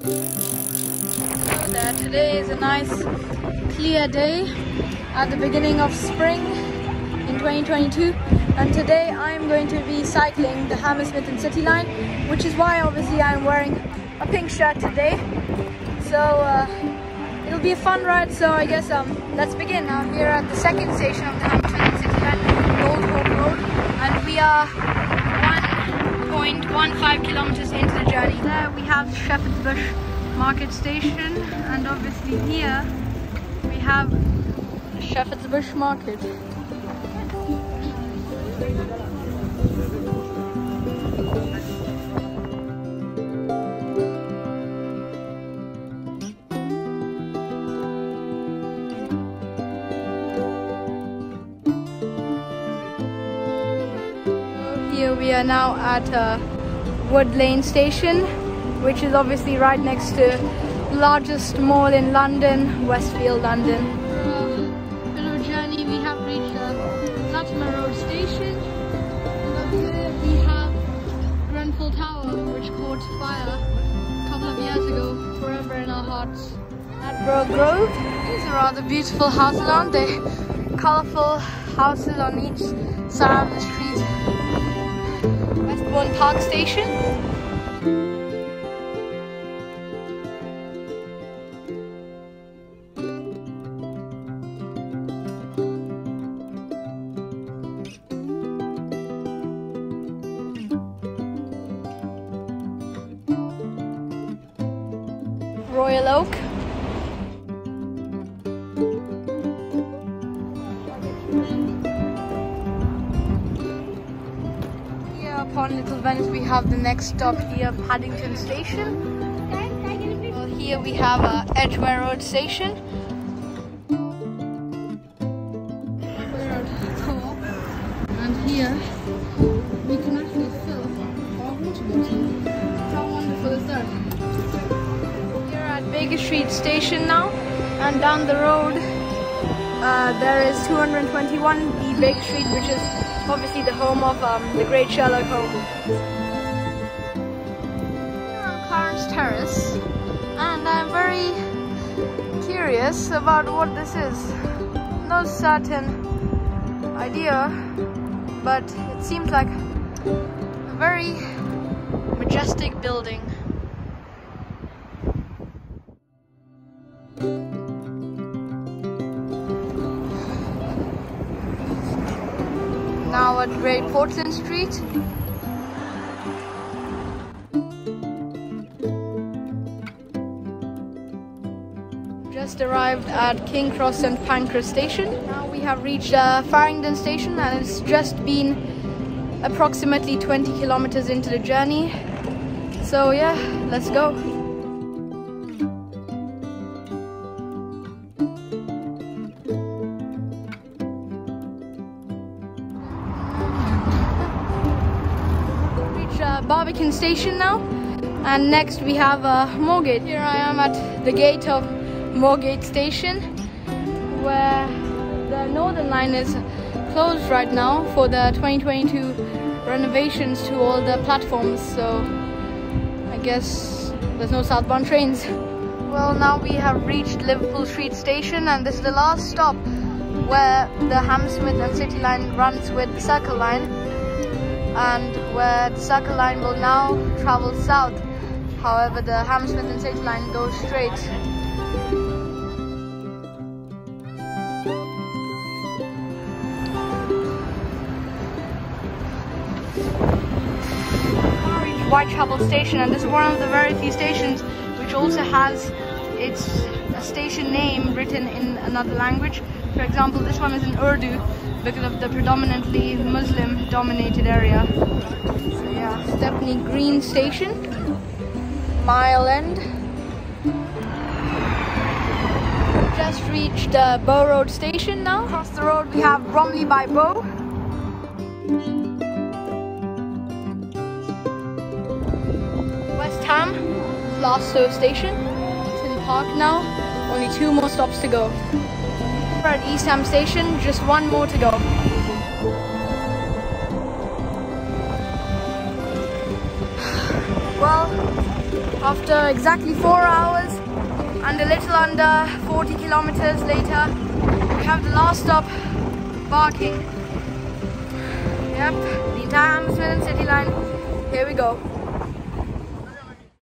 There. Today is a nice clear day at the beginning of spring in 2022 and today I'm going to be cycling the Hammersmith and City line which is why obviously I'm wearing a pink shirt today so uh, it'll be a fun ride so I guess um, let's begin. I'm here at the second station of the Hammersmith and City line, Goldhawk Road and we are 1.15 kilometers into the journey. There we have Shepherd's Bush market station and obviously here we have Shepherd's Bush market. Here we are now at uh, Wood Lane station which is obviously right next to the largest mall in London, Westfield, London. Uh, bit of journey, we have reached uh, Latimer Road station. And up here we have Grenfell Tower, which caught fire a couple of years ago, forever in our hearts. Ladbroke Grove is a rather beautiful house, they? Colourful houses on each side of the street. Westbourne Park Station. Royal Oak. Here upon Little Venice we have the next stop here, Paddington Station. Well, here we have uh, Edgware Road Station. And here Street Station now, and down the road uh, there is 221B Baker Street, which is obviously the home of um, the great Sherlock Holmes. We're on Clarence Terrace, and I'm very curious about what this is. No certain idea, but it seems like a very majestic building. Now at Great Portland Street. Just arrived at King Cross and Pancras Station. Now we have reached uh, Farringdon Station and it's just been approximately 20 kilometers into the journey. So yeah, let's go. Barbican Station now. And next we have uh, Moorgate. Here I am at the gate of Moorgate Station where the Northern Line is closed right now for the 2022 renovations to all the platforms. So I guess there's no southbound trains. Well, now we have reached Liverpool Street Station and this is the last stop where the Hammersmith and City Line runs with the Circle Line and where the Circle Line will now travel south. However, the Hammersmith and City Line goes straight. Whitechapel Station, and this is one of the very few stations which also has its station name written in another language. For example, this one is in Urdu because of the predominantly Muslim dominated area. So yeah, Stepney Green Station, Mile End. Just reached uh, Bow Road Station now. Across the road we have Bromley by Bow. West Ham, Plaistow Station, Upton Park now. Only two more stops to go. We're at East Ham Station, just one more to go. Well, After exactly four hours and a little under 40 kilometers later, we have the last stop, Barking. Yep, the entire Hammersmith City line. Here we go.